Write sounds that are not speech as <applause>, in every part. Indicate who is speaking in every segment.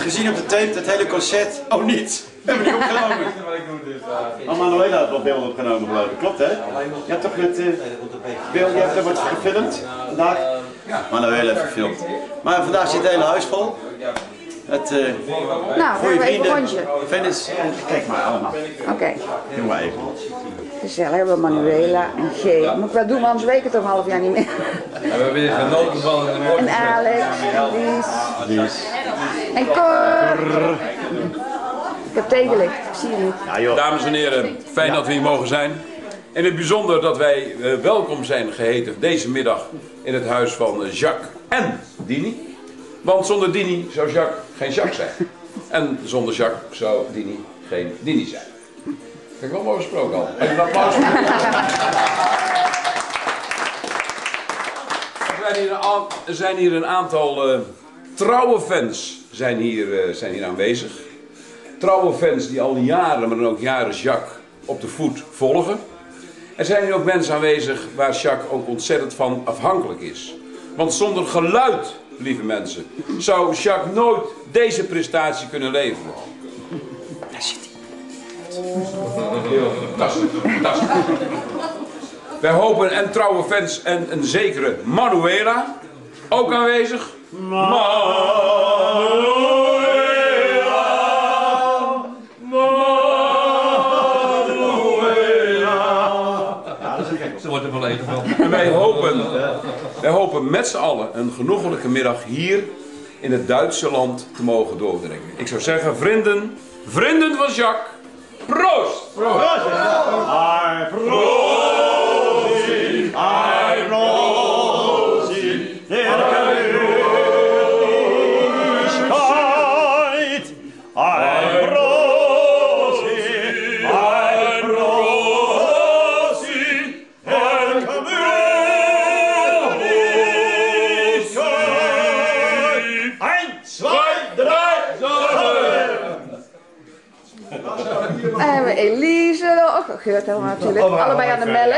Speaker 1: gezien op de tape, het hele concert. Oh, niet. We hebben die opgenomen. <laughs> Oh, Manuela had wel beelden opgenomen, geloof ik. Klopt, hè? Je hebt toch met uh, Bill, je hebt er wat gefilmd vandaag? Manuela heeft gefilmd. Maar vandaag zit het hele huis vol. Het, uh,
Speaker 2: nou,
Speaker 1: goede
Speaker 2: we
Speaker 1: vrienden.
Speaker 2: een rondje.
Speaker 1: Venice, kijk maar allemaal.
Speaker 2: Oké.
Speaker 1: Doen we even.
Speaker 2: Gezellig, we hebben Manuela en G. Moet ik wat doen, want anders weet ik het toch een half jaar niet meer.
Speaker 3: We hebben weer genoten van een mooi
Speaker 2: En Alex, en Lies,
Speaker 1: Lies.
Speaker 2: en Cor. Ik heb tegenlicht, ik zie je niet.
Speaker 1: Ja, joh.
Speaker 4: Dames en heren, fijn dat we hier mogen zijn. In het bijzonder dat wij eh, welkom zijn geheten deze middag in het huis van Jacques en Dini. Want zonder Dini zou Jacques geen Jacques zijn. <laughs> En zonder Jacques zou Dini geen Dini zijn. Vind ik wel mooi gesproken al. Even een applaus. voor. <laughs> Er zijn hier een, aan- er zijn hier een aantal eh, trouwe fans zijn hier, eh, zijn hier aanwezig. Trouwe fans die al jaren, maar dan ook jaren Jacques op de voet volgen. Er zijn hier ook mensen aanwezig waar Jacques ook ontzettend van afhankelijk is. Want zonder geluid, lieve mensen, zou Jacques nooit deze prestatie kunnen leveren. Daar zit hij. Fantastisch, fantastisch. Wij hopen en trouwe fans en een zekere Manuela ook aanwezig.
Speaker 3: Ze wordt er wel even van.
Speaker 4: En wij hopen, wij hopen met z'n allen een genoegelijke middag hier in het Duitse land te mogen doorbrengen. Ik zou zeggen, vrienden, vrienden van Jacques, proost!
Speaker 2: En hebben we Elise nog, Geurt helemaal natuurlijk, allebei aan de
Speaker 1: Ja,
Speaker 2: melk.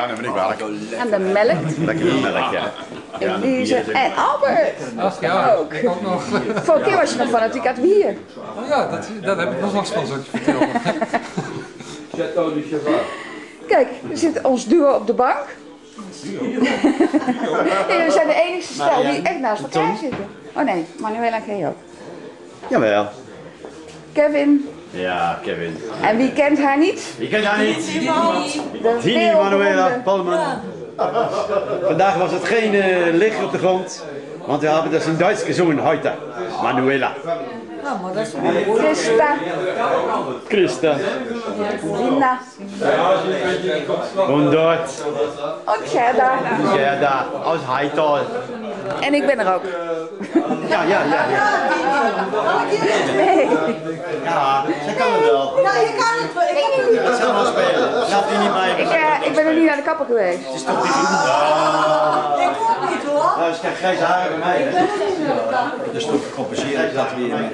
Speaker 2: Aan de melk.
Speaker 1: Lekker met melk, ja. Ja,
Speaker 2: Elise
Speaker 1: hier is-
Speaker 2: en Albert.
Speaker 3: Ach ja,
Speaker 2: Ook.
Speaker 3: ik ook nog.
Speaker 2: Vorige keer was je nog fanatiek aan het bier.
Speaker 3: Oh ja, dat, dat heb ik nog last van, zoals je vertelde.
Speaker 4: Chateau <laughs> du Cheval.
Speaker 2: Kijk, er zit ons duo op de bank. Nee, <laughs> we zijn de enige stel die echt naast elkaar zitten. Oh nee, Manuela en ook.
Speaker 1: Jawel.
Speaker 2: Kevin,
Speaker 1: Ja, Kevin.
Speaker 2: en wie kent haar niet?
Speaker 1: Je kent haar niet. Tini Manuela Palman. Vandaag was het geen eh, licht op de grond, want we hebben dus in Duits gezongen heute. Manuela.
Speaker 2: Christa,
Speaker 1: Christa.
Speaker 2: Dina
Speaker 1: Und dort.
Speaker 2: en Gerda.
Speaker 1: Gerda aus Heital.
Speaker 2: En ik ben er ook.
Speaker 1: Ja, ja, ja. Ja,
Speaker 2: Nee.
Speaker 1: ja ze kan het wel.
Speaker 5: Nou, je kan het wel. Ik kan het niet.
Speaker 1: Spelen. Laat die niet
Speaker 2: Ik,
Speaker 1: bij.
Speaker 2: eh, ik ben er niet naar de kapper geweest.
Speaker 5: Ik kom niet hoor.
Speaker 1: Nou, ze krijgt grijze haren bij mij. hè. Dus toch compenseren dat weer met...